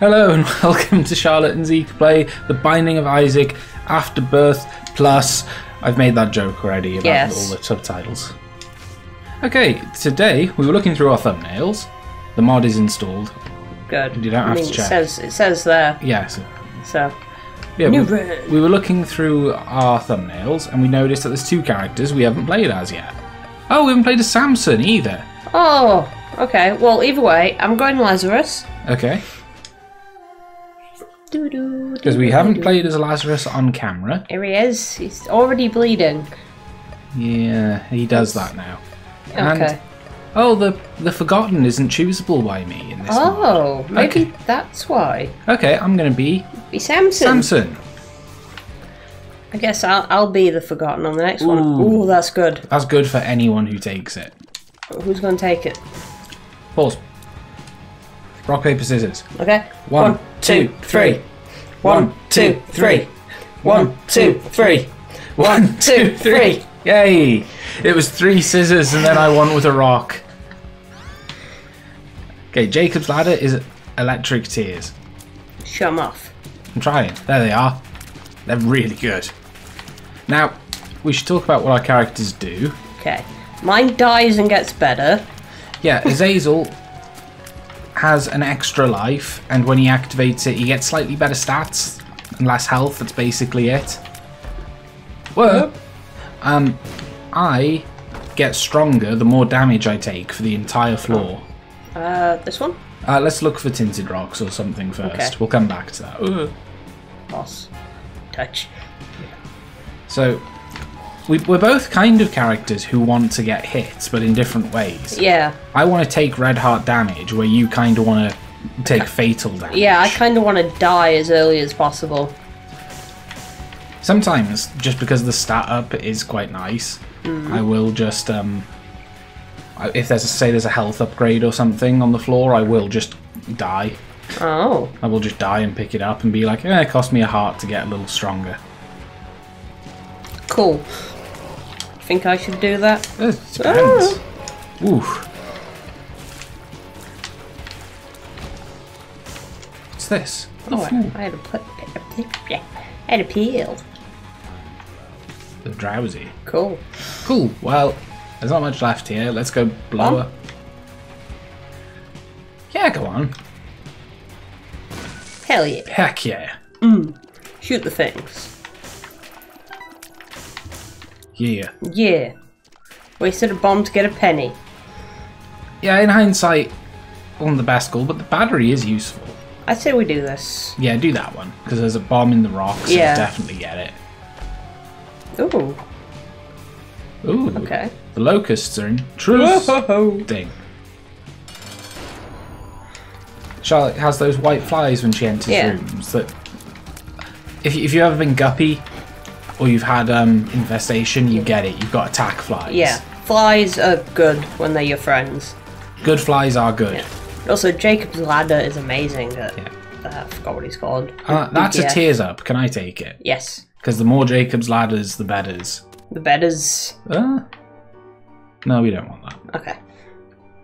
Hello and welcome to Charlotte and Zeke play The Binding of Isaac Afterbirth Plus. I've made that joke already about Yes. all the subtitles. Okay, today we were looking through our thumbnails. The mod is installed. Good. You don't have I mean, to it check. says it says there. Yes. So Yeah, New we, we were looking through our thumbnails and we noticed that there's two characters we haven't played as yet. Oh, we haven't played as Samson either. oh, okay. Well, either way, I'm going Lazarus. Okay. Because we haven't played as Lazarus on camera. Here he is. He's already bleeding. Yeah, he does that now. And- Okay. Oh, the the Forgotten isn't choosable by me in this mod. Oh, maybe Okay. that's why. Okay, I'm gonna be Be Samson. Samson. I guess I'll, I'll be the forgotten on the next one. Ooh. Ooh, that's good. That's good for anyone who takes it. Who's going to take it? Pause. Rock, paper, scissors. Okay. One, two, three. One, two, three. One, two, three. One, two, three. Yay! It was three scissors and then I won with a rock. Okay, Jacob's ladder is electric tears. Shut him off. I'm trying. There they are. They're really good. Now, we should talk about what our characters do. Okay. Mine dies and gets better. Yeah, Azazel has an extra life, and when he activates it, he gets slightly better stats and less health. That's basically it. Well, um, I get stronger the more damage I take for the entire floor. Uh, this one? Uh, let's look for tinted rocks or something first. Okay. We'll come back to that. Ugh. Boss. Touch. So, we, we're both kind of characters who want to get hit, but in different ways. Yeah. I want to take red heart damage, where you kind of want to take fatal damage. Yeah, I kind of want to die as early as possible. Sometimes, just because the stat up is quite nice, I will just um, if there's a, say there's a health upgrade or something on the floor, I will just die. Oh. I will just die and pick it up and be like, eh, it cost me a heart to get a little stronger. Cool. Think I should do that? It depends. Oof. What's this? Oh, I, I had a put. Yeah, I had a peel. The drowsy. Cool. Cool. Well, there's not much left here. Let's go blow up. Yeah, go on. Hell yeah. Heck yeah. Mm. Shoot the things. Yeah. Yeah. Wasted a bomb to get a penny. Yeah, in hindsight, wasn't the best goal, but the battery is useful. I say we do this. Yeah, do that one, because there's a bomb in the rocks, so Yeah. definitely get it. Ooh. Ooh. Okay. The locusts are in truth. Ding. Charlotte has those white flies when she enters Yeah. rooms that if, you- if you've ever been guppy or you've had um, infestation, you get it. You've got attack flies. Yeah. Flies are good when they're your friends. Good flies are good. Yeah. Also, Jacob's ladder is amazing. At, Yeah. uh, I forgot what he's called. Uh, that's a tears up. Can I take it? Yes. Because the more Jacob's ladders, the betters. The is. Uh, no, we don't want that. Okay.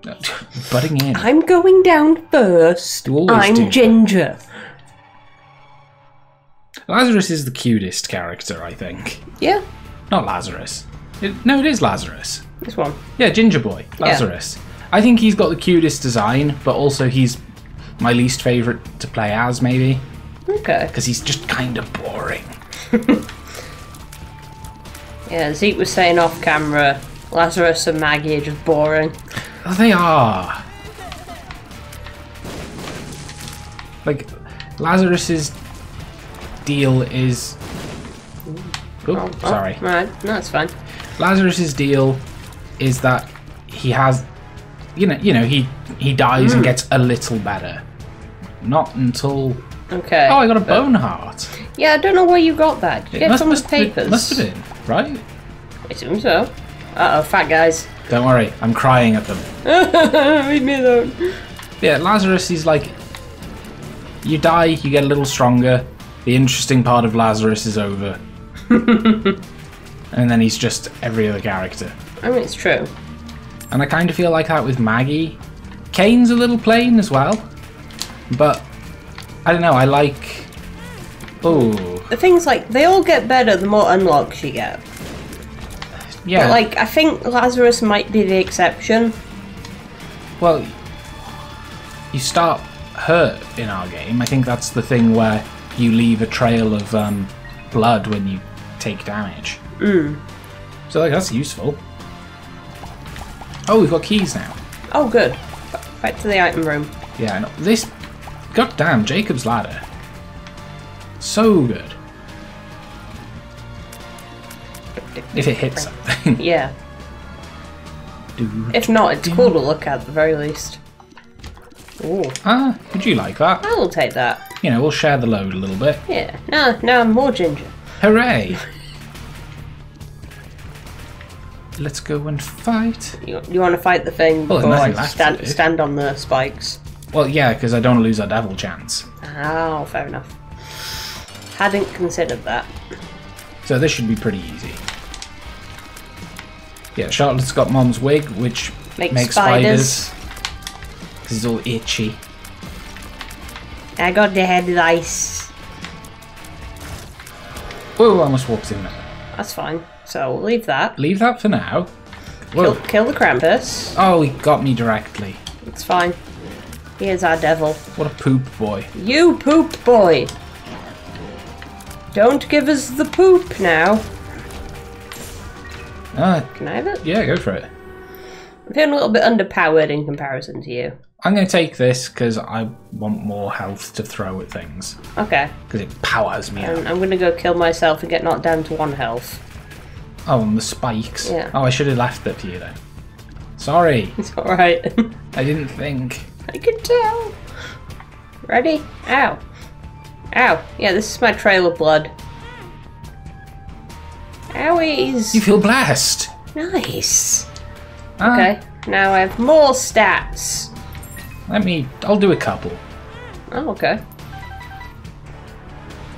Butting in. I'm going down first. I'm do. Ginger. Lazarus is the cutest character, I think. Yeah. Not Lazarus. It- no, it is Lazarus. This one. Yeah, Ginger Boy, Lazarus. I think he's got the cutest design, but also he's my least favorite to play as, maybe, Okay. because he's just kind of boring. Yeah, Zeke was saying off camera, Lazarus and Maggie are just boring. Oh, they are. Like, Lazarus's deal is. Oop, Oh, sorry. Right, no, that's fine. Lazarus's deal is that he has, you know, you know, he he dies Hmm. and gets a little better. Not until Okay. oh, I got a bone heart. Yeah, I don't know where you got that. Did you get from the must, papers? it must have been right. I assume so. Uh oh, fat guys. Don't worry, I'm crying at them. Leave me alone. Yeah, Lazarus is like, you die, you get a little stronger. The interesting part of Lazarus is over, and then he's just every other character. I mean, it's true. And I kind of feel like that with Maggie. Cain's a little plain as well, but I don't know. I like. Oh, The thing's like they all get better the more unlocks you get. yeah. But like I think Lazarus might be the exception. Well, you start hurt in our game. I think that's the thing where you leave a trail of um, blood when you take damage. Mm. So like that's useful. Oh, we've got keys now. Oh, good. Back to the item room. Yeah, no, this. God damn, Jacob's ladder. So good. If it hits something. Yeah. If not, it's cool to look at at the very least. Ooh, Ah, would you like that? I will take that. You know, we'll share the load a little bit. Yeah. Now, now I'm more ginger. Hooray! Let's go and fight. You, you want to fight the thing Well, before I to stand, stand on the spikes? Well, yeah, because I don't want to lose our devil chance. Oh, fair enough. Hadn't considered that. So this should be pretty easy. Yeah, Charlotte's got Mom's wig, which Makes makes spiders. spiders. Because it's all itchy. I got the head lice. Whoa, I almost walked in there. That's fine. So we'll leave that. Leave that for now. Kill, Whoa. kill the Krampus. Oh, he got me directly. It's fine. He is our devil. What a poop boy. You poop boy! Don't give us the poop now. Ah, Can I have it? yeah, go for it. I'm feeling a little bit underpowered in comparison to you. I'm going to take this because I want more health to throw at things. Okay. Because it powers me up. I'm gonna go kill myself and get knocked down to one health. Oh, and the spikes. Yeah. Oh, I should have left that for you then. Sorry, It's alright. I didn't think. I can tell. Ready? Ow. Ow. Yeah, this is my trail of blood. Owies. You feel blessed. Nice. Ah, Okay. Now I have more stats. Let me. I'll do a couple. Oh, okay.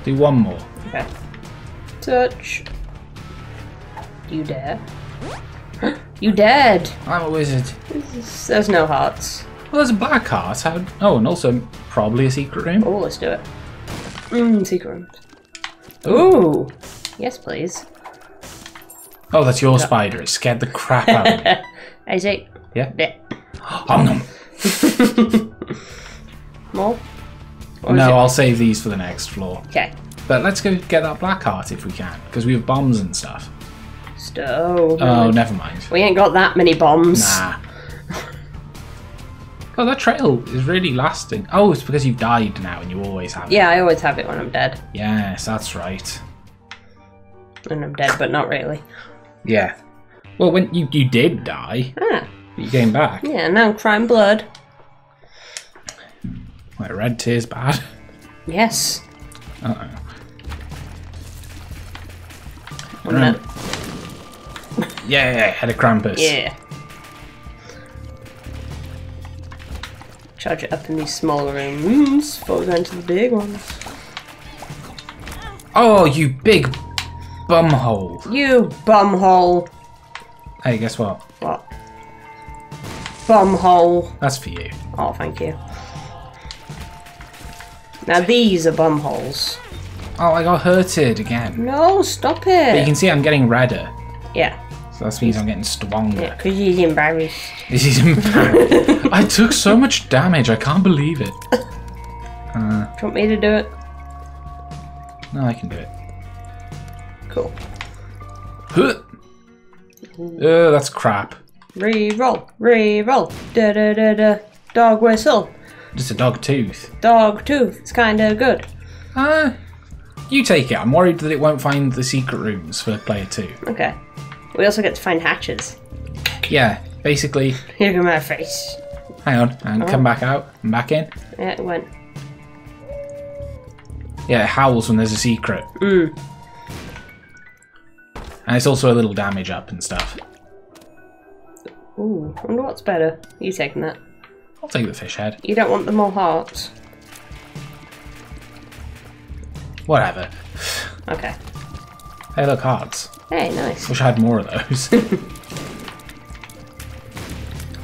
Do one more. Okay. Touch. You dare? you dared. I'm a wizard. There's no hearts. Well, there's a black heart. How... Oh, and also probably a secret room. Oh, let's do it. Mmm, secret room. Ooh. Yes, please. Oh, that's your spider. It scared the crap out of me. Isaac. Yeah. Yeah. Oh no. More? Or No, I'll save these for the next floor. Okay. But let's go get that black heart if we can, because we have bombs and stuff. Stove. Oh, never mind. We ain't got that many bombs. Nah. Oh, that trail is really lasting. Oh, it's because you've died now and you always have it. Yeah, I always have it when I'm dead. Yes, that's right. When I'm dead, but not really. Yeah. Well, when you, you did die, Ah. But you came back. Yeah, now crime blood. Like, red tear's bad. Yes. Uh-oh. I'm gonna- Yeah, yeah, head of Krampus. Yeah. Charge it up in these smaller rooms before we go into the big ones. Oh, you big bumhole. You bumhole. Hey, guess what? What? Bumhole. That's for you. Oh, thank you. Now these are bumholes. Oh, I got hurted again. No, stop But you can see I'm getting redder. Yeah, So that means I'm getting stronger. yeah, because he's embarrassed. This is embarrassing. I took so much damage, I can't believe it. Do you want me to do it? No, I can do it. Cool. Huh. Uh, that's crap. Re-roll, re-roll. Da da da da. Dog whistle. Just a dog tooth. Dog tooth. It's kinda good. Ah, you take it. I'm worried that it won't find the secret rooms for player two. Okay. We also get to find hatches. Yeah, basically, Look at my face. hang on, and come back out and back in. Yeah, it went. Yeah, it howls when there's a secret. Mm. And it's also a little damage up and stuff. Ooh, I wonder what's better. You taking that? I'll take the fish head. You don't want the more hearts. Whatever. Okay. Hey, look, hearts. Hey, nice. Wish I had more of those.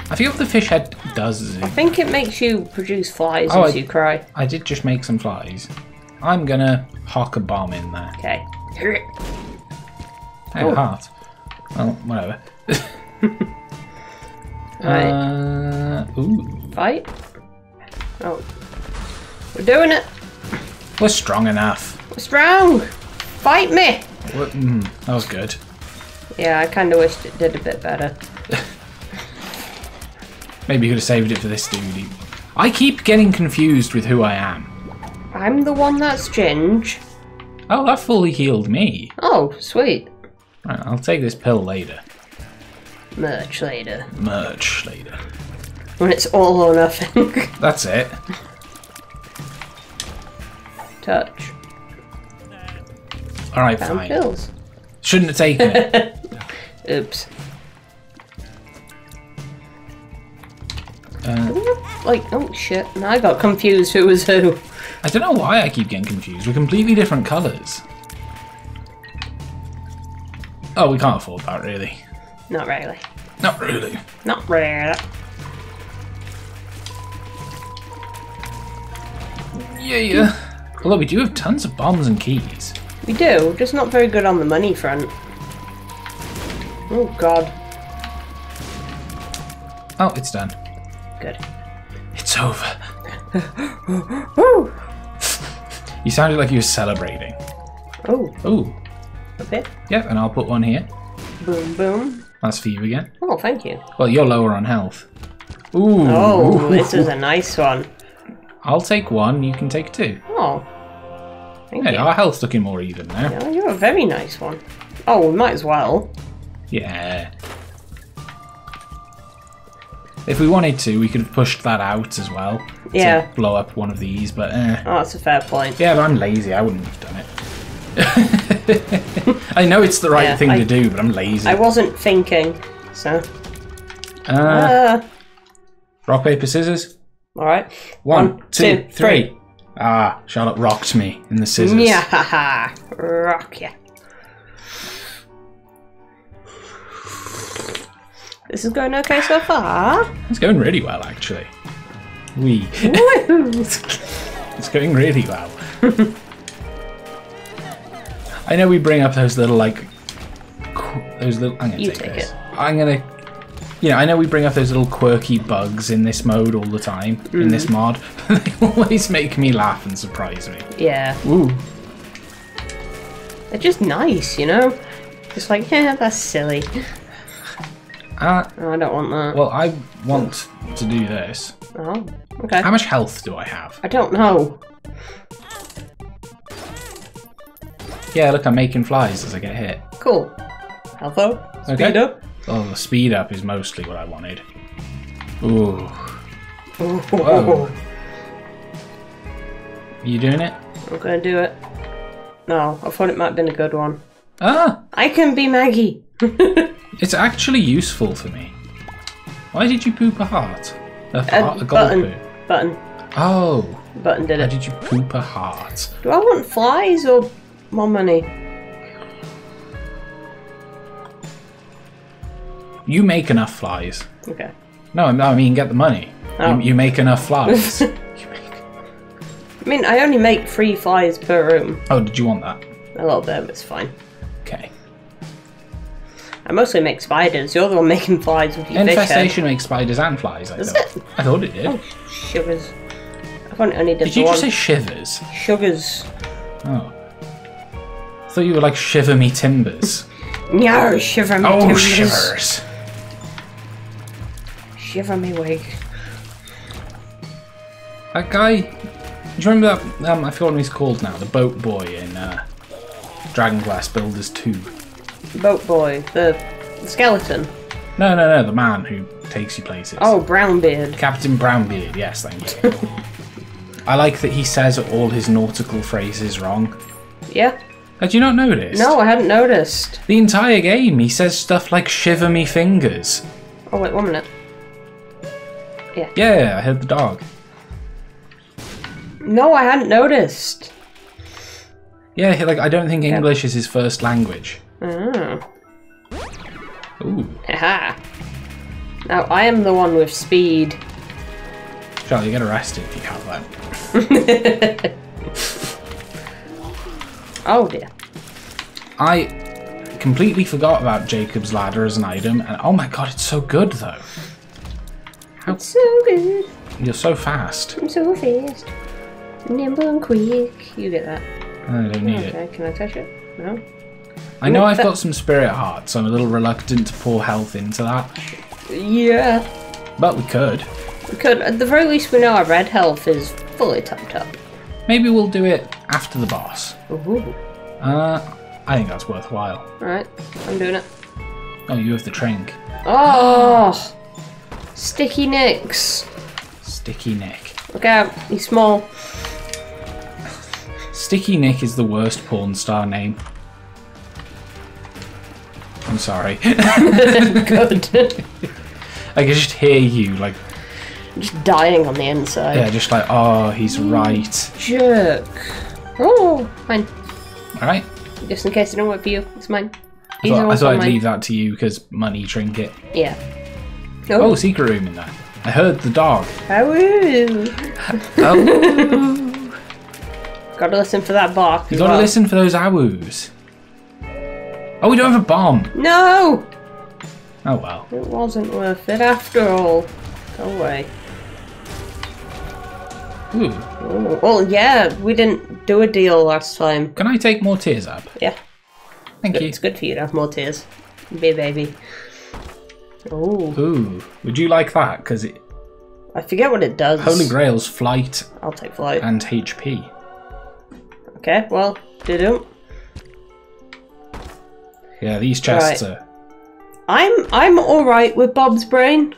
I what the fish head does. I think it makes you produce flies Oh, as I- you cry. I did just make some flies. I'm gonna hock a bomb in there. Okay. Hey, Oh. heart. Well, whatever. Right. Uh, ooh. Fight. Oh. We're doing it. We're strong enough. We're strong. Fight me. We're- mm, that was good. Yeah, I kind of wished it did a bit better. Maybe you could have saved it for this dude. I keep getting confused with who I am. I'm the one that's Ginge. Oh, that fully healed me. Oh, sweet. Right, I'll take this pill later. Much later. Merch later. When it's all or nothing. That's it. Touch. Alright, fine. pills. Shouldn't have taken it. Oops. Uh, Like, oh shit. Now I got confused who was who. I don't know why I keep getting confused. We're completely different colours. Oh, we can't afford that, really. Not really. Not really. Not really. Yeah, yeah. Although we do have tons of bombs and keys. We do, just not very good on the money front. Oh god. Oh, it's done. Good. It's over. Woo! You sounded like you were celebrating. Oh, Ooh. okay. Yeah, and I'll put one here. Boom, boom. That's for you again. Oh, thank you. Well, you're lower on health. Ooh. Oh, this is a nice one. I'll take one, you can take two. Oh. Thank Hey, you. our health's looking more even now. Oh, you're a very nice one. Oh, we might as well. Yeah. If we wanted to, we could have pushed that out as well. Yeah. To blow up one of these, but eh. Oh, that's a fair point. Yeah, but I'm lazy. I wouldn't have done it. I know it's the right Yeah, thing I- to do, but I'm lazy. I wasn't thinking, so. uh, Uh, rock, paper, scissors. Alright. One, two, two, three. Ah, Charlotte rocked me in the scissors. Yeah. Rock ya. This is going okay so far. It's going really well, actually. We. It's going really well. I know we bring up those little like those little. I'm gonna You take, take this. it. I'm gonna. You know, I know we bring up those little quirky bugs in this mode all the time in Mm. this mod. but they always make me laugh and surprise me. yeah. Ooh, They're just nice, you know? Just like, yeah, that's silly. uh, Oh, I don't want that. well, I want to do this. Oh, okay. How much health do I have? I don't know. Yeah, look, I'm making flies as I get hit. Cool. Hello? Speed Okay. up. Oh, the speed up is mostly what I wanted. Ooh, Whoa. You doing it? I'm gonna do it. No, I thought it might have been a good one. Ah, I can be Maggie. It's actually useful for me. Why did you poop a heart? A, heart, a gold button. poo. Button. Oh, Button did why it. did you poop a heart? Do I want flies or more money? You make enough flies. Okay. No, I I mean get the money. Oh. You, you make enough flies. I mean, I only make three flies per room. oh, did you want that? A little bit, but it's fine. Okay. I mostly make spiders. You're the one making flies with your. Infestation makes spiders and flies. I Does thought. it? I thought it did. Oh, sugars. I thought it only did, did you one. just say shivers? Sugars. Oh. I thought you were like shiver me timbers. No, shiver me oh, timbers. shivers. Shiver me wig. That guy. Do you remember that? Um, I forgot what he's called now. The boat boy in uh, Dragon Quest Builders 2. Boat boy. The, the skeleton. No, no, no. The man who takes you places. Oh, Brownbeard. Captain Brownbeard. Yes, thank you. I like that he says all his nautical phrases wrong. Yeah? Had you not noticed? No, I hadn't noticed. The entire game, he says stuff like "shiver me fingers." Oh, wait, one minute. Yeah, Yeah, I heard the dog. No, I hadn't noticed. Yeah, like I don't think English is his first language. Oh. Ooh, Haha. Now I am the one with speed. Charlie, you get arrested if you have that. Oh dear. I completely forgot about Jacob's ladder as an item, and oh my god, it's so good though. It's so good. You're so fast. I'm so fast. Nimble and quick. You get that. I don't need it. Can I touch it? No? I know I've got some spirit hearts, so I'm a little reluctant to pour health into that, Yeah. but we could. We could, at the very least, we know our red health is fully topped up. Maybe we'll do it after the boss. Ooh. Uh, I think that's worthwhile. Alright, I'm doing it. Oh, you have the trink. Oh! Sticky Nicks. Sticky Nick. Look out, he's small. Sticky Nick is the worst porn star name. I'm sorry. Good. I can just hear you, like, Just dying on the inside. yeah, just like, oh, he's mm. right. Jerk. Oh, mine. Alright? Just in case I don't work for you, it's mine. I thought, I thought I'd mine. leave that to you because money trinket. Yeah. Oh, Oh, secret room in there. I heard the dog. Awoo. Oh, Gotta listen for that bark. you gotta well. listen for those awoos. Oh, we don't have a bomb. No! Oh well. It wasn't worth it after all. Go away. Ooh. Oh, well, yeah, we didn't do a deal last time. Can I take more tears up? Yeah, Thank you. it's good for you to have more tears. Be a baby. Oh, Ooh. Would you like that? Because I forget what it does. Holy Grail's flight I'll take flight. and HP. Okay, well, did it. Yeah, these chests Right. are. I'm I'm all right with Bob's brain.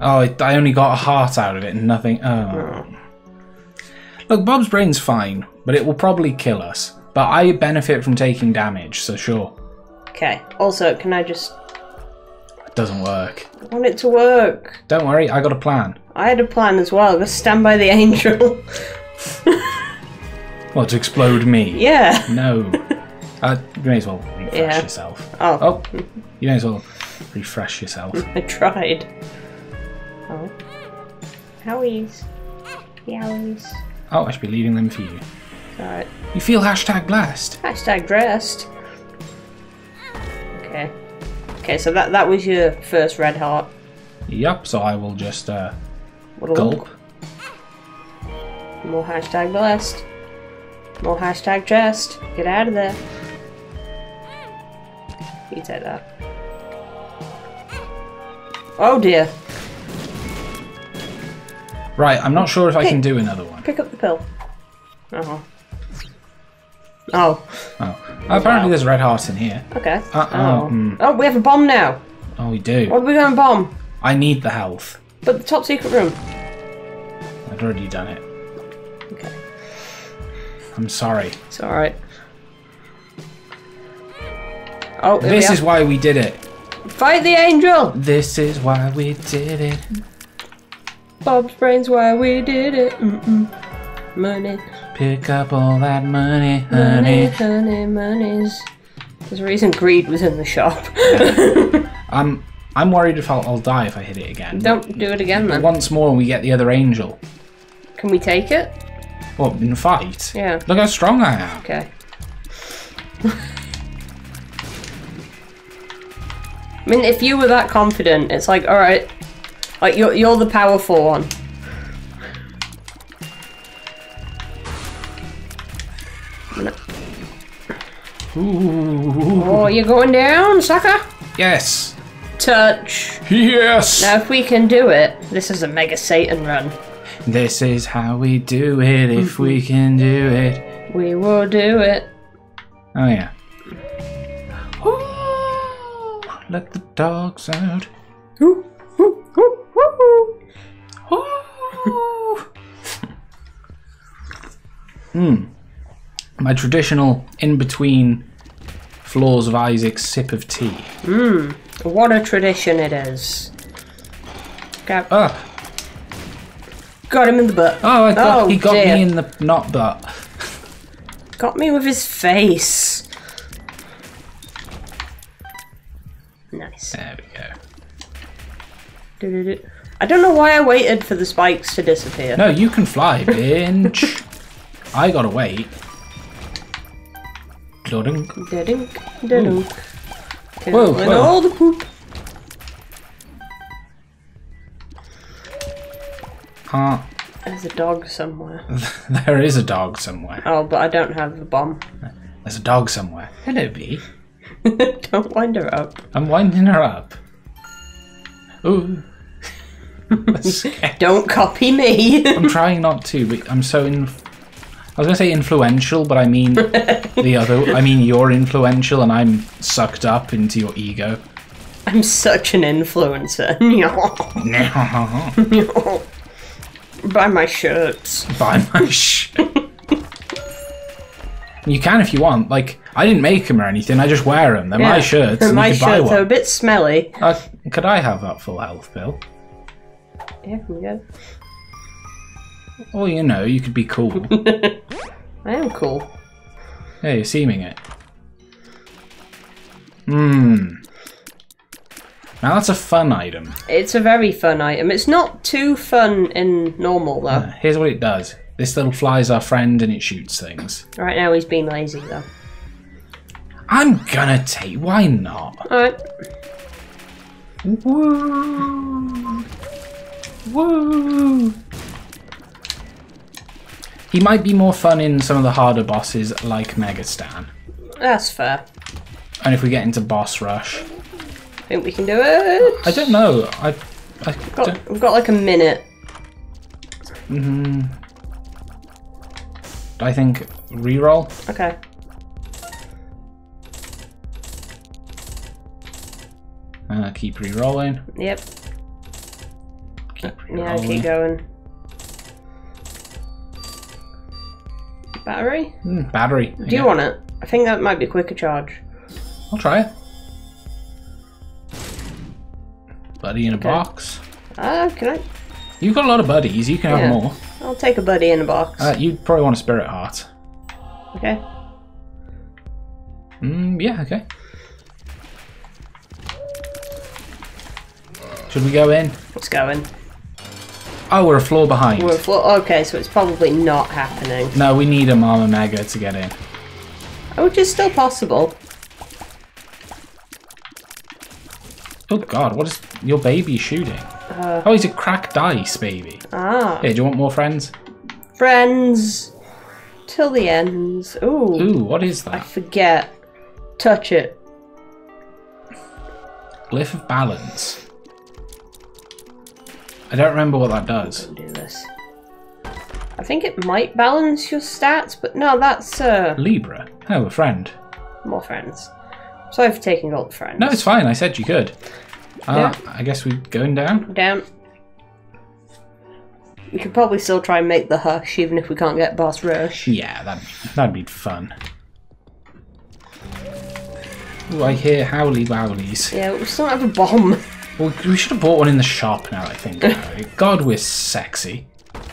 Oh, I only got a heart out of it and nothing. Oh. oh. Look, Bob's brain's fine, but it will probably kill us. But I benefit from taking damage, so sure. Okay. Also, can I just It doesn't work. I want it to work? Don't worry, I got a plan. I had a plan as well. Just stand by the angel. Well, to explode me. yeah. No. uh, you may as well refresh Yeah. yourself. Oh, Oh, you may as well refresh yourself. I tried. Oh. Howies. Yowies. Oh, I should be leaving them for you. Alright. You feel hashtag blessed. Hashtag dressed. Okay. Okay, so that that was your first red heart. Yep, so I will just uh, What gulp. look. More hashtag blessed. More hashtag dressed. Get out of there. You take that. Oh dear. Right, I'm not sure if I can do another one. Pick up the pill. Oh. Oh. Oh, apparently there's red heart in here. Okay. Uh-oh, Oh. hmm. oh, we have a bomb now. Oh, we do. What are we going to bomb? I need the health. But the top secret room. I'd already done it. Okay. I'm sorry. It's alright. Oh, This is why we did it. Fight the angel! This is why we did it. Bob's brains why we did it. Mm-mm. Money, Pick up all that money, money, honey. honey, monies. There's a reason greed was in the shop. I'm I'm worried if I'll, I'll die if I hit it again. Don't do it again then. Once more, and we get the other angel. Can we take it? What in a fight? Yeah. Look how strong I am. Okay. I mean, if you were that confident, it's like, all right, like you're you're the powerful one. Ooh. Oh, you're going down, sucker. Yes. Touch. Yes. Now, if we can do it, this is a Mega Satan run. This is how we do it if we Mm-hmm. can do it. We will do it. Oh yeah. Ooh, let the dogs out. Ooh, ooh, Hmm. My traditional in between floors of Isaac's sip of tea. Mmm. What a tradition it is. Got, Ah. got him in the butt. Oh, I got, Oh, he got dear. me in the not butt. Got me with his face. Nice. There we go. Do-do-do. I don't know why I waited for the spikes to disappear. No, you can fly, binge. I gotta wait. Dudunk. Da-dink. Whoa, whoa. all the poop. Ah, There's a dog somewhere. there is a dog somewhere. Oh, but I don't have a bomb. There's a dog somewhere. Hello, bee. don't wind her up. I'm winding her up. Ooh. Don't copy me. I'm trying not to, but I'm so in. I was gonna say influential, but I mean the other. I mean you're influential, and I'm sucked up into your ego. I'm such an influencer. Buy my shirts. Buy my shirt. you can if you want. Like I didn't make them or anything. I just wear them. They're my shirts. They're my you can buy shirts. They're a bit smelly. Uh, could I have that full health, Bill? Yeah, can we go? Well, you know, you could be cool. I am cool. hey, you're seeming it. Hmm. Now that's a fun item. It's a very fun item. It's not too fun in normal though. Uh, Here's what it does. This little fly's our friend and it shoots things. Right now he's being lazy though. I'm gonna take. Why not? Alright. Woo! Woo! He might be more fun in some of the harder bosses like Mega Satan. That's fair. And if we get into boss rush. I think we can do it. I don't know. I. I Got, don't, we've got like a minute. mm, I think reroll. Okay. Uh, keep re-rolling. Yep. Yeah, keep going. Battery? Mm, battery. Do you want it? I think that might be a quicker charge. I'll try it. Buddy in a Okay. box. Ah, can I? You've got a lot of buddies. You can have more. I'll take a buddy in a box. Uh, you'd probably want a spirit heart. okay. Mm, yeah, okay. Should we go in? Let's go in. Oh, we're a floor behind. We're flo- okay, so it's probably not happening. No, we need a Mama Mega to get in. Oh, which is still possible. Oh god, what is your baby shooting? Uh, Oh, he's a crack dice, baby. ah, Here, do you want more friends? friends. Till the ends. Ooh, Ooh, what is that? I forget. Touch it. Glyph of balance. I don't remember what that does. Do this. I think it might balance your stats, but no, that's uh Libra. Oh, a friend. more friends. Sorry for taking all the friends. No, it's fine. I said you could. Uh, Yeah. I guess we're going down. down. We could probably still try and make the hush, even if we can't get boss rush. Yeah, that'd, that'd be fun. Ooh, I hear howly wowlies. Yeah, we still have a bomb. Well, we should have bought one in the shop now, I think. God, we're sexy.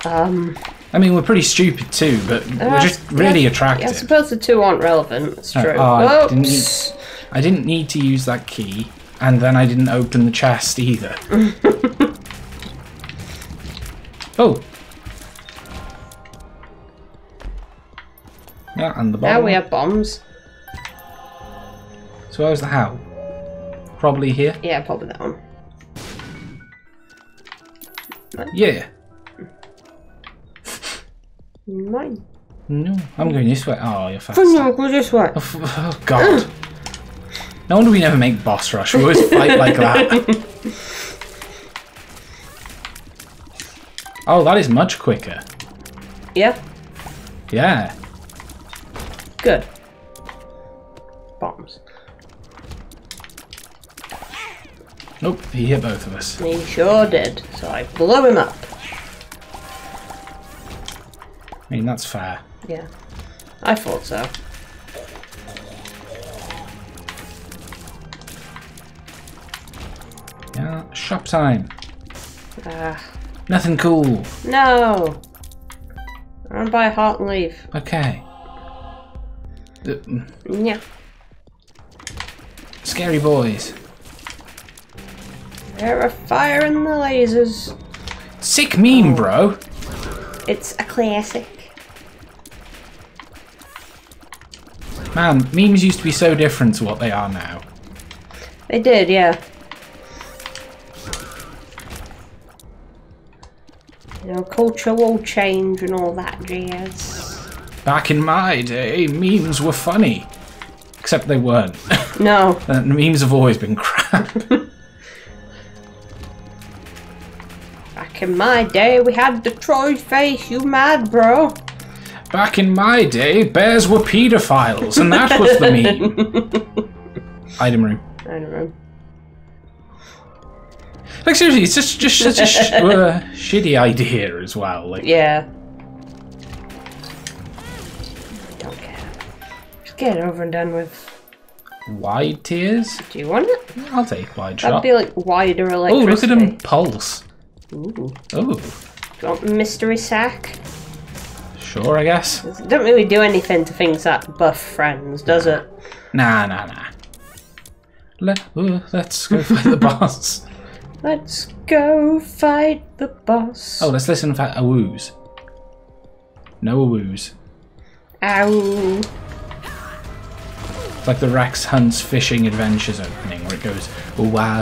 Um, I mean, we're pretty stupid too, but we're uh, just really yeah, I suppose the two aren't relevant. It's true. oh, I didn't Oops. I didn't need to use that key, and then I didn't open the chest either. oh. Yeah, and the bomb. Now we have bombs. So where's the how? Probably here. Yeah, probably that one. Yeah. Mine. No, I'm going this way. Oh, you're fast. No, go this way. Oh, oh, God. No wonder we never make boss rush. We always fight like that. Oh, that is much quicker. Yeah, Yeah. good. Nope, he hit both of us. He sure did. So I blew him up. I mean, that's fair. Yeah, I thought so. Yeah, shop time. Ah, Nothing cool. no. I want to buy a heart and leave. Okay. The- Yeah. scary boys. They're firing the lasers. Sick meme, bro. It's a classic. Man, memes used to be so different to what they are now. They did, yeah. You know, culture will change and all that jazz. Back in my day, memes were funny. Except they weren't. No. Uh, memes have always been crap. Back in my day, we had the Troy face. You mad, bro? Back in my day, bears were paedophiles, and that was the meme. Item room. I don't. Like seriously, it's just just such a sh- uh, shitty idea as well. Like, Yeah. Don't care. Just get it over and done with. wide tears. Do you want it? I'll take wide That'd shot. be like wider electricity. Oh, look at him pulse. Ooh. Do Oh, you want mystery sack? sure, I guess. It don't really do anything to things that buff friends, does it? Nah, nah, nah. Let, uh, let's go fight the boss. Let's go fight the boss. Oh, let's listen for a woos. No a woos. Ow. It's like the Rex Hunt's Fishing Adventures opening where it goes, wow.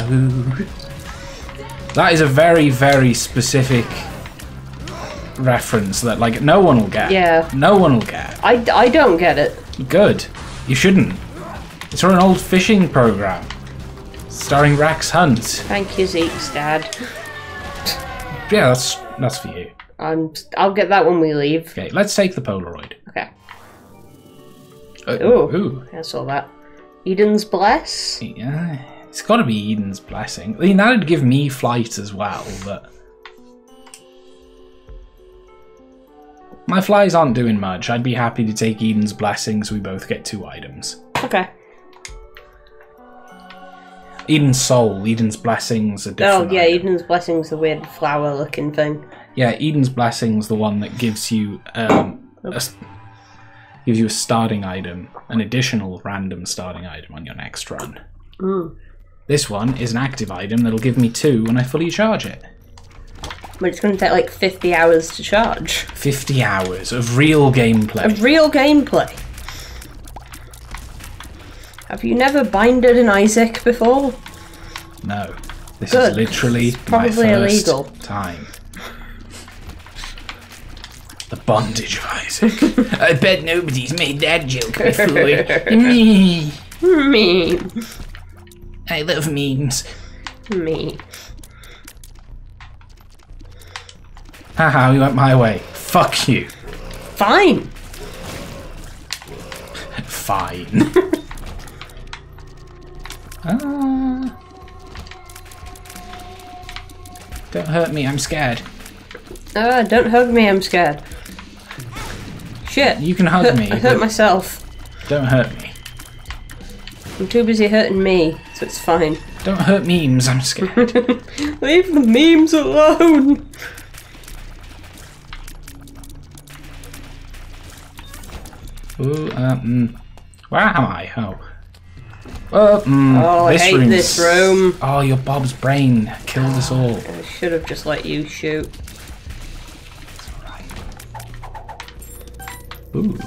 That is a very, very specific reference that, like, no one will get. Yeah. No one will get. I, I don't get it. Good. You shouldn't. It's from an old fishing program starring Rex Hunt. Thank you, Zeke's dad. Yeah, that's that's for you. I'm, I'll get that when we leave. Okay, let's take the Polaroid. Okay. Uh, Ooh. ooh. I saw that. Eden's Bless? Yeah, it's got to be Eden's blessing. I mean, that'd give me flight as well, but my flies aren't doing much. I'd be happy to take Eden's blessing, so we both get two items. Okay. Eden's soul, Eden's blessings are Oh, yeah, item. Eden's Blessing's the weird flower looking thing. Yeah, Eden's blessing's the one that gives you um, a gives you a starting item, an additional random starting item on your next run. Mm. This one is an active item that'll give me two when I fully charge it. But it's going to take like 50 hours to charge. 50 hours of real gameplay. Of real gameplay. Have you never binded an Isaac before? No. This Good. is literally probably first illegal. time. The bondage of Isaac. I bet nobody's made that joke before. Me. Me. I love memes. Me. Haha, you went my way. Fuck you. Fine. Fine. Ah. Don't hurt me, I'm scared. Ah, don't hug me, I'm scared. Shit. You can hug me, I hurt myself. don't hurt me. I'm too busy hurting me, so it's fine. Don't hurt memes, I'm scared. Leave the memes alone. Ooh, uh, mm. Where am I? Oh. Oh, mm, Oh, I hate room's- this room. Oh, your Bob's brain killed us all. I should have just let you shoot. Ooh.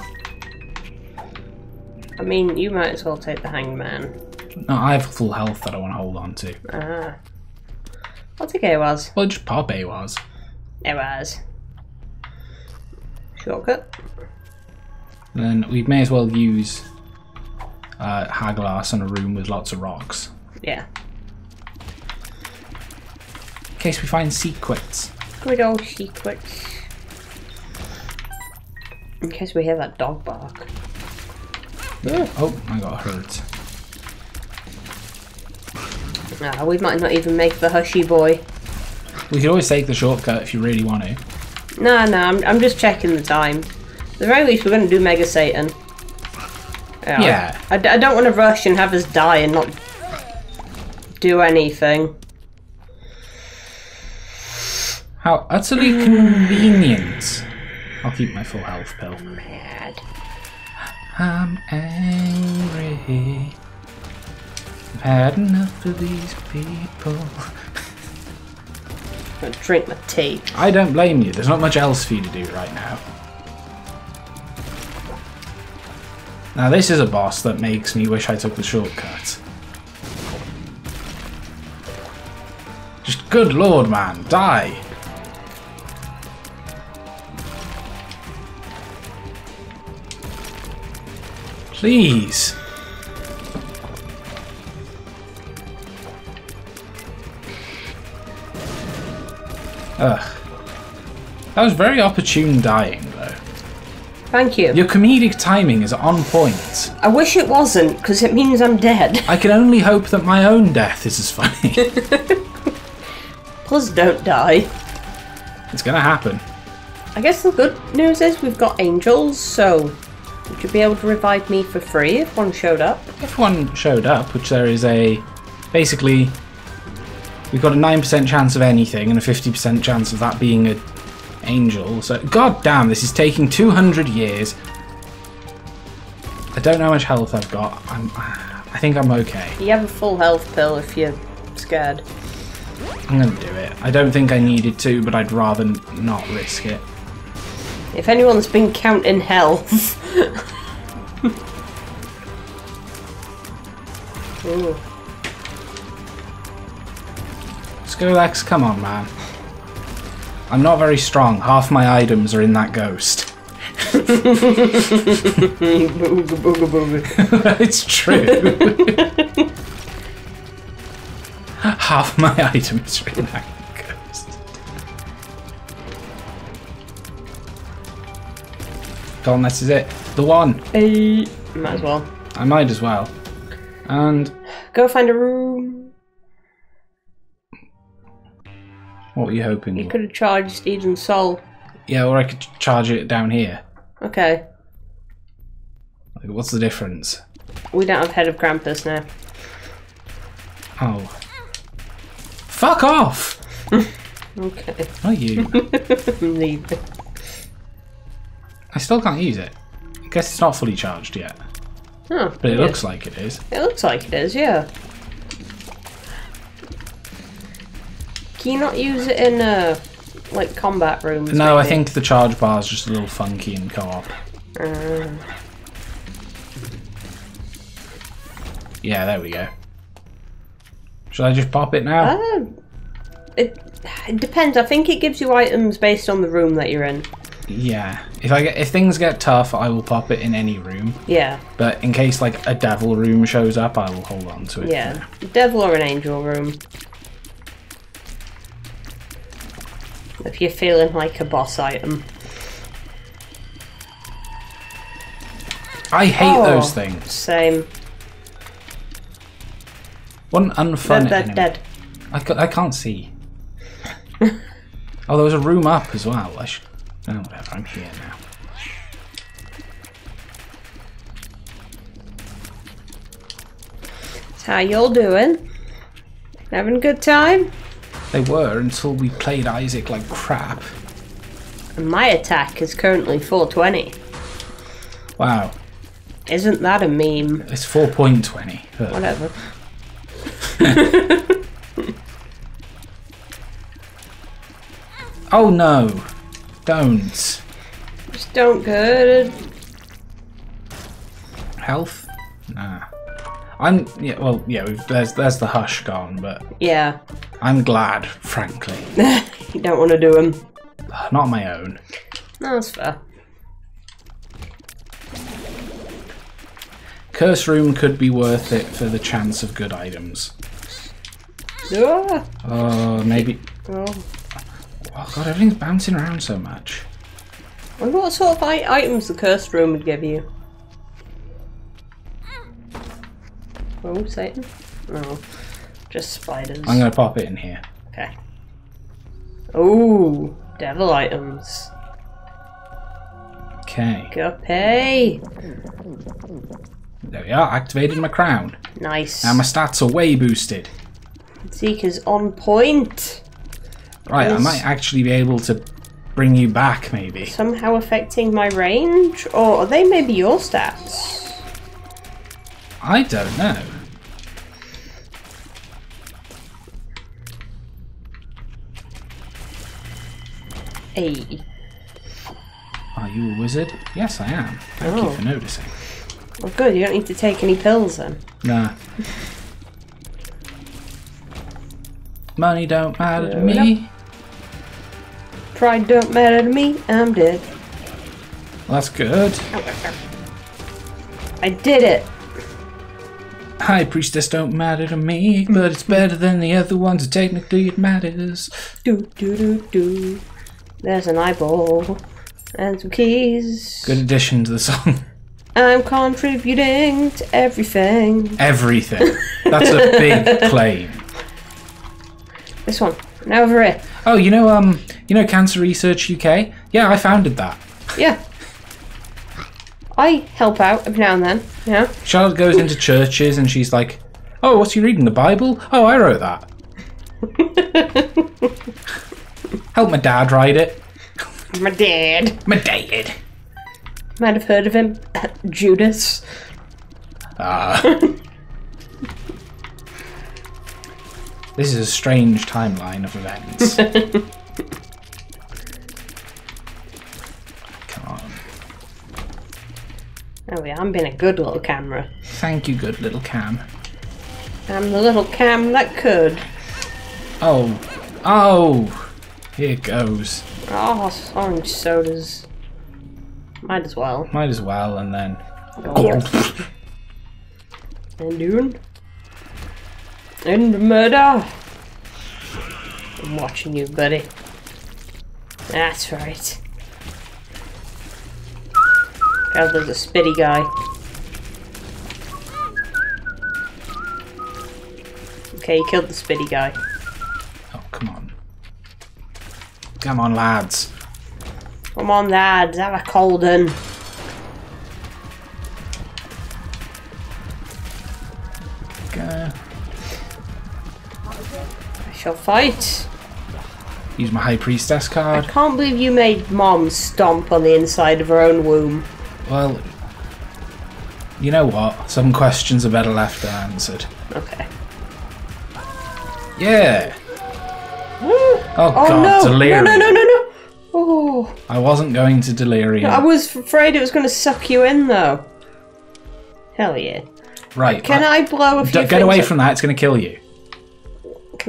I mean, you might as well take the hangman. No, I have full health that I want to hold on to. Ah. I'll take Ehwaz. Well, just pop A was. Ehwaz. Shortcut. Then we may as well use uh, Hagalaz in a room with lots of rocks. Yeah. In case we find secrets. Good old secrets. In case we hear that dog bark. Oh, I got hurt. Ah, we might not even make the hushy boy. We could always take the shortcut if you really want to. No, no, I'm, I'm just checking the time. At the very least, we're going to do Mega Satan. Yeah. Yeah. I, I don't want to rush and have us die and not do anything. How utterly convenient. I'll keep my full health pill. Mad. I'm angry. I've had enough of these people. I'm gonna drink my tea. I don't blame you. There's not much else for you to do right now. Now this is a boss that makes me wish I took the shortcut. Just good lord, man, die! Please! Ugh. That was very opportune dying, though. Thank you. Your comedic timing is on point. I wish it wasn't, because it means I'm dead. I can only hope that my own death is as funny. Plus, don't die. it's gonna happen. I guess the good news is we've got angels, so would you be able to revive me for free if one showed up? If one showed up, which there is a. Basically, we've got a 9% chance of anything and a 50% chance of that being an angel. So, god damn, this is taking 200 years. I don't know how much health I've got. I'm, I think I'm okay. You have a full health pill if you're scared. I'm gonna do it. I don't think I needed to, but I'd rather not risk it. If anyone's been counting health. Ooh. Skurlex, come on, man. I'm not very strong. Half my items are in that ghost. Booga, booga, booga. it's true. Half my items are in that ghost. Go on, this is it. The one. Hey. Might as well. I might as well. And Go find a room. What were you hoping? You could have charged Eden's soul. Yeah, or I could charge it down here. Okay. Like, what's the difference? We don't have Head of Krampus now. Oh. Fuck off! Okay. Not you. Leave. I still can't use it. I guess it's not fully charged yet. Oh, But it looks like it is. It looks like it is, yeah. Can you not use it in uh, like combat rooms? No, I think the charge bar is just a little funky in co-op. Uh, Yeah, there we go. Should I just pop it now? uh, it it depends. I think it gives you items based on the room that you're in. Yeah. If I get if things get tough, I will pop it in any room. Yeah, But in case like a devil room shows up, I will hold on to it. yeah. Devil or an angel room. If you're feeling like a boss item. I hate Oh. those things. Same. One unfun Dead, dead, dead. I, ca- I can't see. oh, there was a room up as well. I should. Oh, whatever. I'm here now. How y'all doing? Having a good time? They were until we played Isaac like crap. And my attack is currently 420. Wow. Isn't that a meme? It's 4.20. Whatever. Oh no! Don't. Just don't good. Health? Nah. I'm yeah. Well, yeah. We've, there's there's the hush gone, but Yeah. I'm glad, frankly. You don't want to do them. Not my own. No, that's fair. Curse room could be worth it for the chance of good items. Oh, maybe. Oh. Oh god, everything's bouncing around so much. wonder what sort of i- items the cursed room would give you. Oh, Satan? No. Just spiders. I'm gonna pop it in here. Okay. Ooh, devil items. Okay. Guppy. There we are. Activated my crown. Nice. Now my stats are way boosted. Zeke is on point. Right, I might actually be able to bring you back, maybe. Somehow affecting my range? Or are they maybe your stats? I don't know. Hey. Are you a wizard? Yes, I am. Thank you Oh. for noticing. Well, good. You don't need to take any pills then. Nah. Money don't matter to me. Pride don't matter to me. I'm dead. Well, that's good. I did it. High priestess don't matter to me, but it's better than the other ones. so Technically, it matters. Do do do do. There's an eyeball and some keys. Good addition to the song. I'm contributing to everything. Everything. That's a big claim. This one. Now over here. Oh, you know, um, you know, Cancer Research UK. Yeah, I founded that. Yeah. I help out every now and then. Yeah. Charlotte goes into churches and she's like, "Oh, what's you reading? The Bible? Oh, I wrote that." Help my dad write it. My dad. My dad. Might have heard of him. Judas. Ah. this is a strange timeline of events. Oh yeah, I'm being a good little camera. Thank you, good little Cam. I'm the little cam that could. Oh. Oh. Here goes. Oh, orange sodas. Might as well. Might as well, and then. Oh, Go. And doing. And murder. I'm watching you, buddy. That's right. God, there's a spitty guy. Okay, you killed the spitty guy. Oh, come on. Come on, lads. Come on, lads, have a cold one. Go. I shall fight. Use my High Priestess card. I card. can't believe you made Mom stomp on the inside of her own womb. Well, you know what? Some questions are better left unanswered. Okay. Yeah. Woo. Oh, Oh God, no. delirium. no! No! No! No! No! Oh, I wasn't going to delirium. I was afraid it was going to suck you in, though. Hell yeah! right. Can I blow a few? Get away up? from that. It's going to kill you.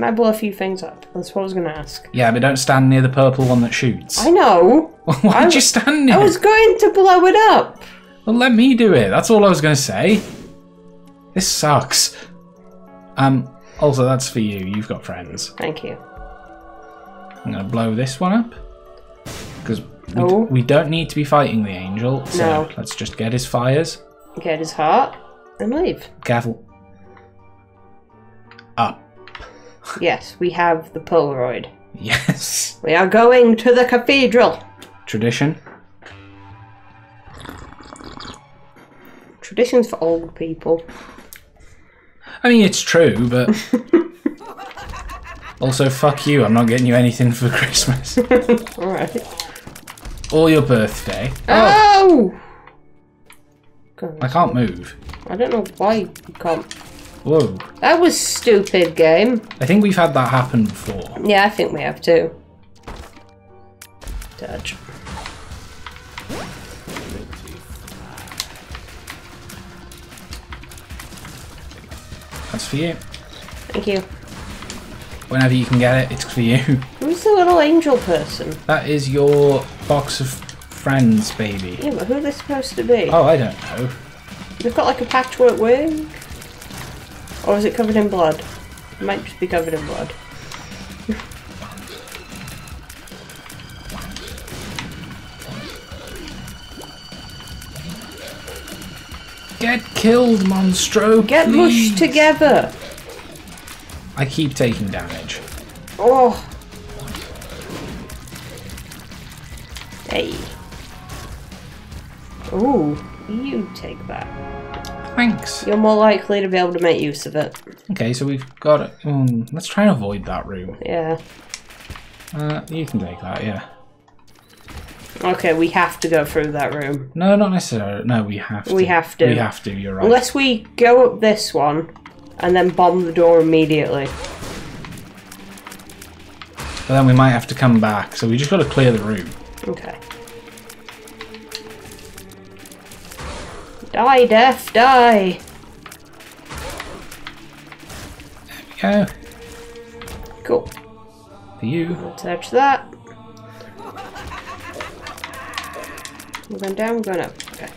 Can I blow a few things up? That's what I was going to ask. Yeah, but don't stand near the purple one that shoots. I know. Why'd I- you stand near? I was going to blow it up. Well, let me do it. That's all I was going to say. This sucks. Um. Also, that's for you. You've got friends. Thank you. I'm going to blow this one up because we, Oh. we don't need to be fighting the angel. So No. let's just get his fires. Get his heart and leave. Careful. Up. Yes, we have the Polaroid. Yes. We are going to the cathedral. Tradition. Traditions for old people. I mean, it's true, but also fuck you. I'm not getting you anything for Christmas Alright. or your birthday. Oh! oh! God, I can't move. I don't know why you can't. Whoa. That was stupid, game. I think we've had that happen before. Yeah, I think we have too. Dodge. That's for you. Thank you. Whenever you can get it, it's for you. Who's the little angel person? That is your box of friends, baby. Yeah, but who are they supposed to be? Oh, I don't know. They've got like a patchwork wig? Or is it covered in blood? It might just be covered in blood. Get killed, Monstro. Get please. mushed together! I keep taking damage. Oh! Hey. Ooh, you take that. Thanks. You're more likely to be able to make use of it. Okay, so we've got it. Um, let's try and avoid that room. Yeah. Uh, you can take that, yeah. Okay, we have to go through that room. No, not necessarily. No, we have to. We have to. We have to. You're right. Unless we go up this one and then bomb the door immediately. But then we might have to come back, so we just got to clear the room. Okay. Die, death, die! There we go. Cool. For you. Touch that. We're going down, we're going up. Okay.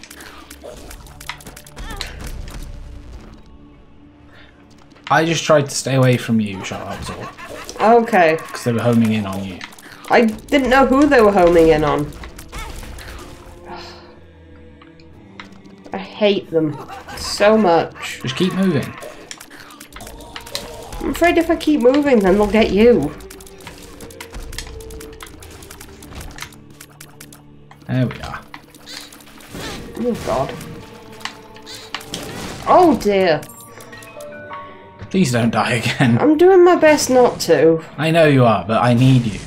I just tried to stay away from you, Charlotte, that was all. Okay. Because they were homing in on you. I didn't know who they were homing in on. I hate them so much. Just keep moving. I'm afraid if I keep moving, then they'll get you. There we are. Oh god. Oh dear. Please don't die again. I'm doing my best not to. I know you are, but I need you.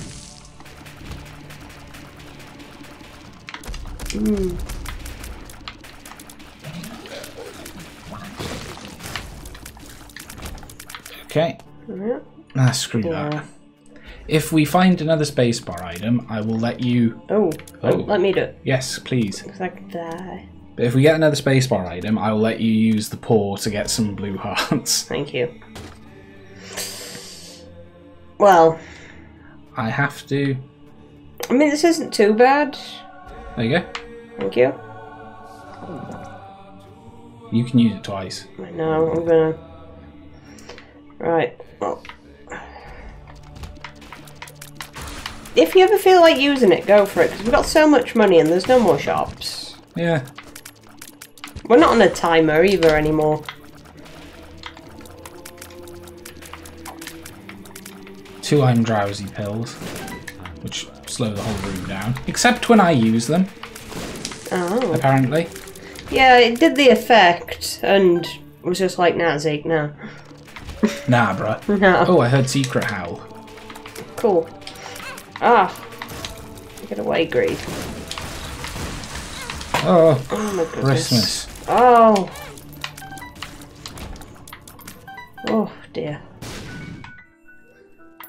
Ah, screw Yeah. that. If we find another spacebar item, I will let you. Oh, Oh. let me do it. Yes, please. I could die. But if we get another spacebar item, I will let you use the paw to get some blue hearts. Thank you. Well, I have to. I mean, this isn't too bad. There you go. Thank you. You can use it twice. I know, I'm gonna. Right. Well. If you ever feel like using it, go for it, because we've got so much money and there's no more shops. Yeah. We're not on a timer either anymore. Two I'm drowsy pills, which slow the whole room down. Except when I use them, Oh. apparently. Yeah, it did the effect, and was just like, nah, Zeke, no. Nah, bruh. No. Oh, I heard secret howl. Cool. Ah. Get away, Greed. Oh, Oh. Christmas. Oh. Oh dear.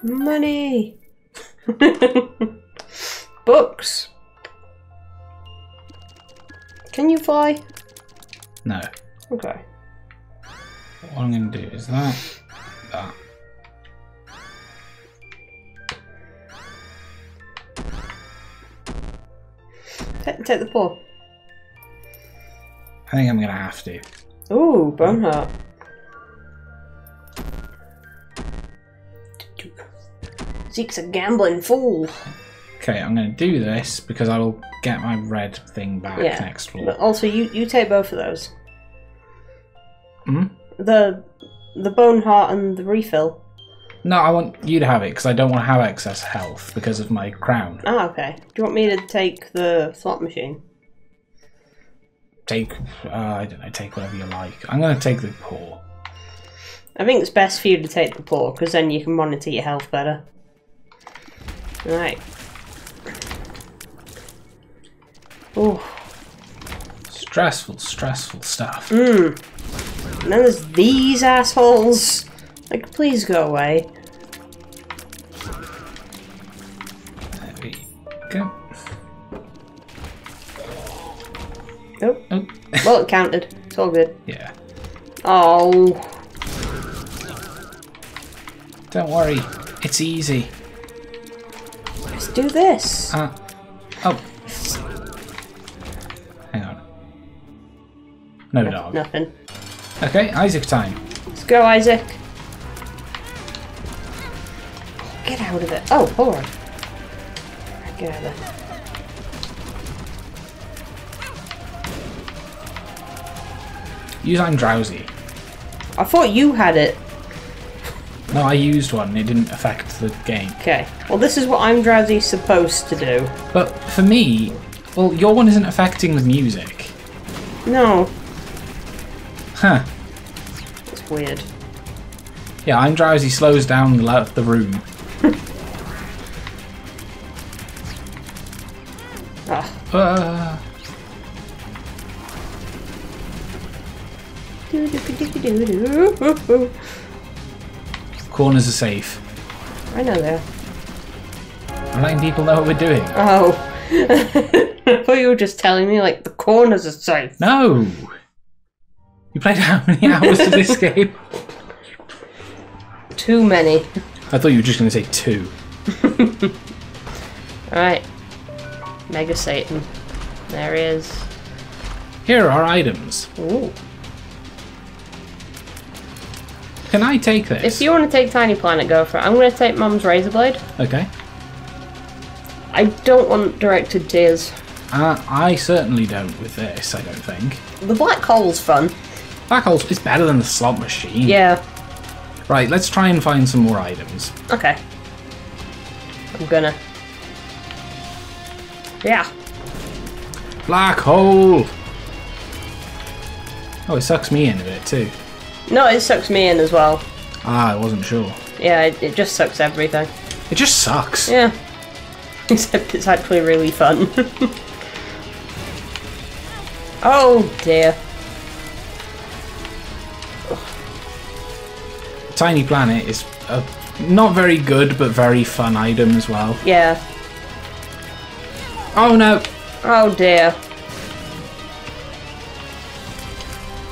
Money. Books. Can you fly? No. Okay. What I'm going to do is that, that. Take, take the paw. I think I'm going to have to. Ooh, bone heart. Zeke's a gambling fool. Okay, I'm going to do this because I will get my red thing back Yeah. next floor. But also, you you take both of those. Hmm? The the bone heart and the refill. No, I want you to have it because I don't want to have excess health because of my crown. Ah, okay. Do you want me to take the slot machine? Take, uh, I don't know, take whatever you like. I'm going to take the paw. I think it's best for you to take the paw because then you can monitor your health better. Right. Oh, Stressful, stressful stuff. Mmm. and then there's these assholes. Like, please go away. Go. Nope. Oh, Well, it counted. It's all good. yeah. Oh, Don't worry, it's easy. let's do this. Uh, oh. Hang on. No dog. Nothing. Okay, Isaac time. Let's go, Isaac. Get out of it. Oh, hold on. Get out of there. Use I'm drowsy. I thought you had it. No, I used one. It didn't affect the game. Okay. Well, this is what I'm drowsy supposed to do. But for me, well, your one isn't affecting the music. No, Huh. it's weird. Yeah, I'm drowsy slows down the room. Uh, corners are safe. I know there. I'm letting people know what we're doing. Oh. I thought you were just telling me, like, the corners are safe. No! You played how many hours of this game? Too many. I thought you were just going to say two. Alright. Mega Satan. There he is. Here are items. Ooh. Can I take this? If you want to take Tiny Planet, go for it. I'm going to take Mum's Razor Blade. Okay. I don't want directed tears. Uh, I certainly don't with this, I don't think. The black hole's fun. Black holes is better than the slot machine. Yeah. Right, let's try and find some more items. Okay. I'm gonna. Yeah. Black hole! Oh, it sucks me in a bit too. No, it sucks me in as well. Ah, I wasn't sure. Yeah, it, it just sucks everything. It just sucks. Yeah. Except it's actually really fun. oh dear. Tiny Planet is a not very good but very fun item as well. Yeah. Oh no! Oh dear.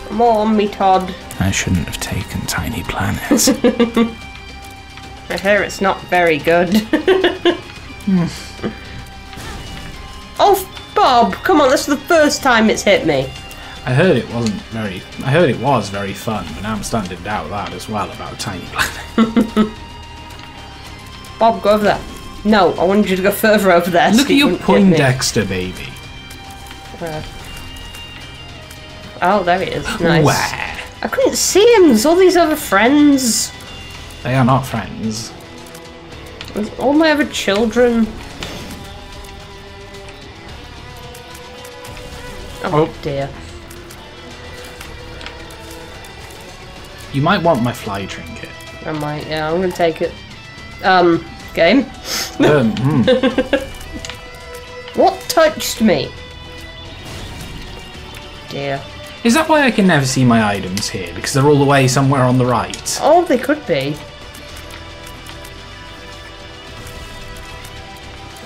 Come on, me Todd. I shouldn't have taken Tiny Planet. I hear it's not very good. oh, Bob, come on, this is the first time it's hit me. I heard it wasn't very. I heard it was very fun, but now I'm starting to doubt that as well about Tiny Planet. Bob, go over there. No, I wanted you to go further over there. so Look at you your. Poindexter, baby. Where? Oh, there he is. Nice. Where? I couldn't see him. There's all these other friends. They are not friends. There's all my other children. Oh, Oh. dear. You might want my fly trinket. I might. Yeah, I'm gonna take it. Um, game. Um, hmm. What touched me? Dear. Is that why I can never see my items here? Because they're all the way somewhere on the right. Oh, they could be.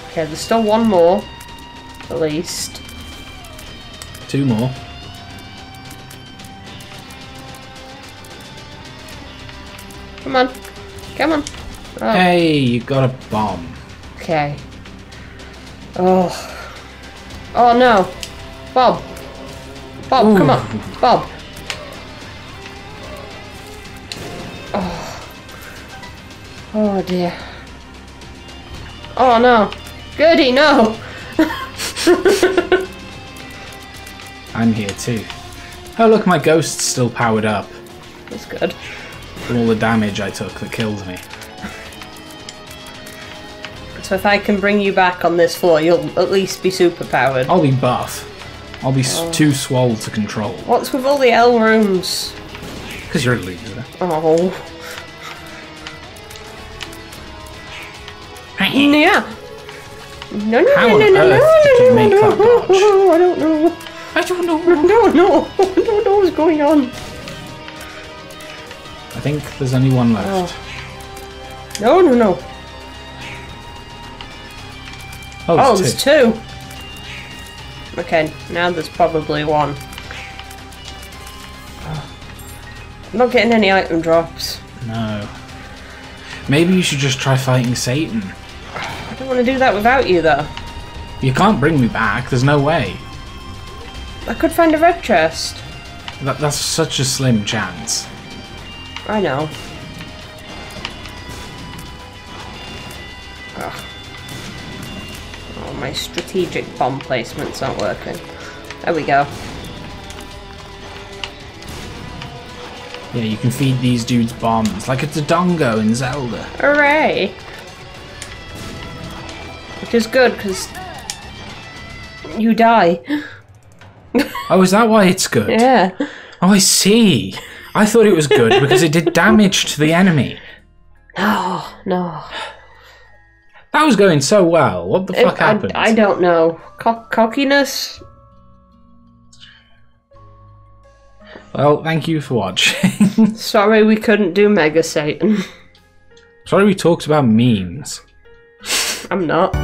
Okay, there's still one more. At least. Two more. Come on. Come on. Oh, Hey, you got a bomb. Okay. Oh. Oh no. Bob. Bob, come on. Bob. Oh. Oh dear. Oh no. Goody, no. I'm here too. Oh look, my ghost's still powered up. That's good. From all the damage I took that killed me. So if I can bring you back on this floor, you'll at least be super powered. I'll be buff. I'll be Oh. too swole to control. What's with all the L rooms? Because you're a loser. Oh. Yeah. No, no, How no, no, no, no, no, no, no, that no, no, I don't know. I don't know. No, no, I don't know what's going on. I think there's only one left. Oh. No, no, no. Oh, Oh, there's two. two. Okay, now there's probably one. I'm not getting any item drops. No. Maybe you should just try fighting Satan. I don't want to do that without you, though. You can't bring me back. There's no way. I could find a red chest. That, that's such a slim chance. I know. My strategic bomb placement's not working. There we go. Yeah, you can feed these dudes bombs like it's a Dodongo in Zelda. Hooray! Which is good, because you die. Oh, is that why it's good? Yeah. Oh, I see. I thought it was good because it did damage to the enemy. No, no. That was going so well. What the fuck I, happened? I don't know. Co- cockiness? Well, thank you for watching. Sorry we couldn't do Mega Satan. Sorry we talked about memes. I'm not.